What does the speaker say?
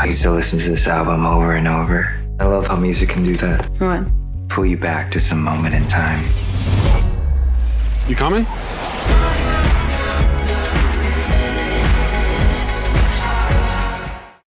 I used to listen to this album over and over. I love how music can do that. What? Pull you back to some moment in time. You coming?